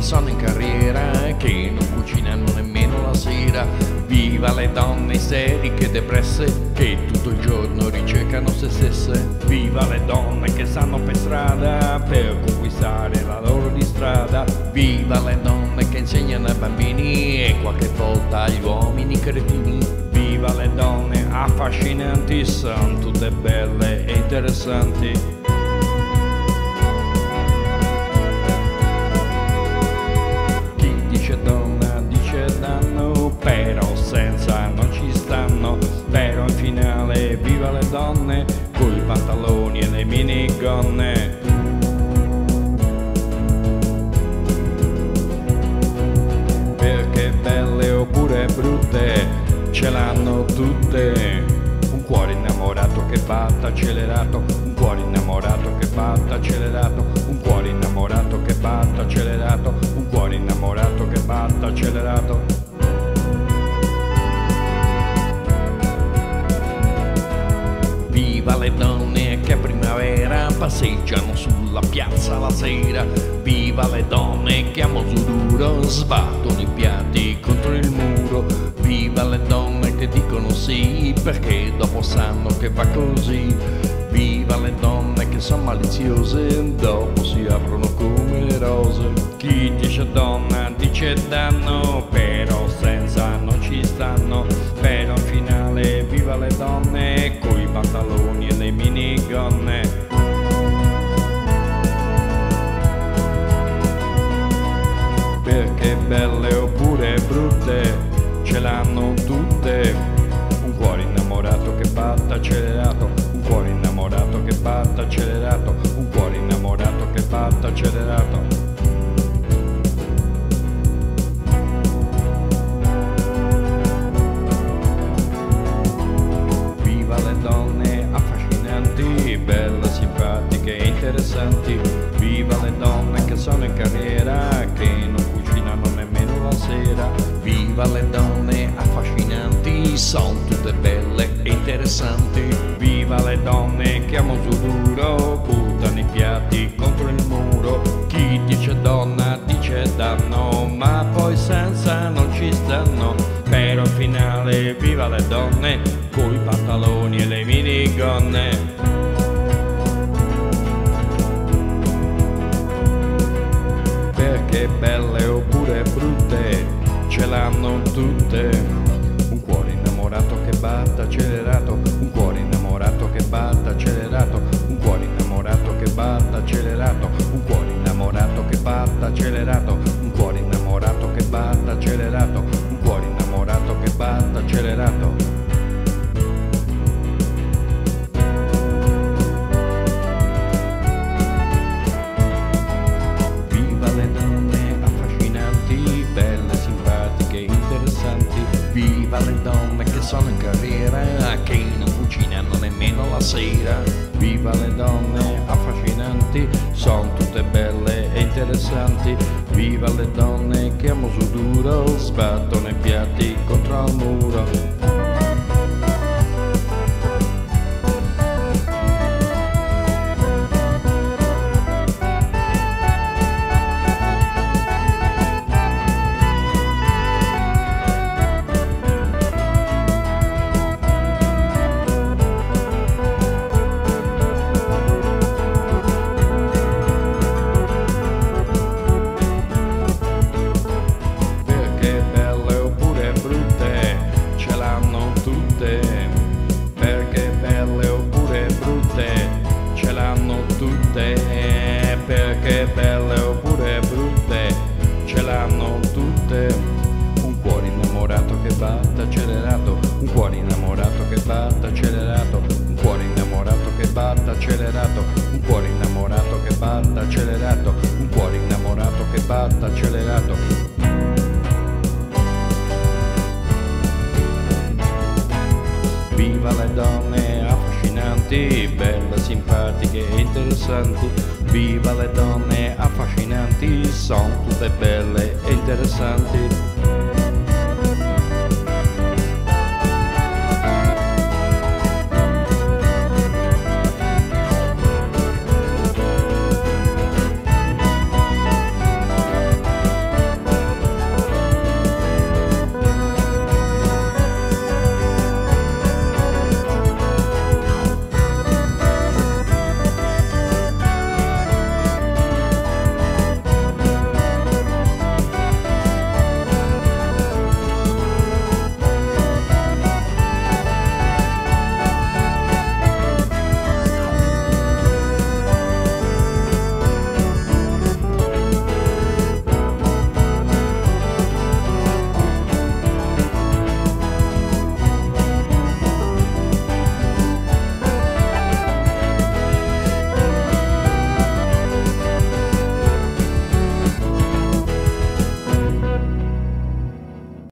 che sono in carriera, che non cucinano nemmeno la sera. Viva le donne isteriche depresse, che tutto il giorno ricercano se stesse. Viva le donne che stanno per strada per conquistare la loro di strada. Viva le donne che insegnano ai bambini e qualche volta agli uomini cretini. Viva le donne affascinanti, sono tutte belle e interessanti. Donne, i pantaloni e le minigonne. Perché belle oppure brutte, ce l'hanno tutte. Un cuore innamorato che batta accelerato, un cuore innamorato che batta accelerato, un cuore innamorato che batta accelerato, un cuore innamorato che batta accelerato. Passeggiano sulla piazza la sera. Viva le donne che a Mosuduro sbattono i piatti contro il muro. Viva le donne che dicono sì perché dopo sanno che va così. Viva le donne che sono maliziose, dopo si aprono come rose. Chi dice donna dice danno, interessanti. Viva le donne che sono in carriera, che non cucinano nemmeno la sera. Viva le donne affascinanti, sono tutte belle e interessanti. Viva le donne che a Mosuduro buttano i piatti contro il muro. Chi dice donna dice danno, ma poi senza non ci stanno. Però in finale viva le donne, coi pantaloni e le minigonne. Perché belle oppure brutte, ce l'hanno tutte. Un cuore innamorato che batta accelerato, un cuore innamorato che batta accelerato, un cuore innamorato che batta accelerato, un cuore innamorato che batta accelerato, le donne che sono in carriera, che non cucinano nemmeno la sera. Viva le donne affascinanti, sono tutte belle e interessanti. Viva le donne che a Mosuduro sbattono i piatti contro il muro. Batte accelerato, un cuore innamorato che batte accelerato, un cuore innamorato che batte accelerato, un cuore innamorato che batte accelerato, un cuore innamorato che batte accelerato. Viva le donne affascinanti, belle, simpatiche e interessanti. Viva le donne affascinanti, sono tutte belle e interessanti.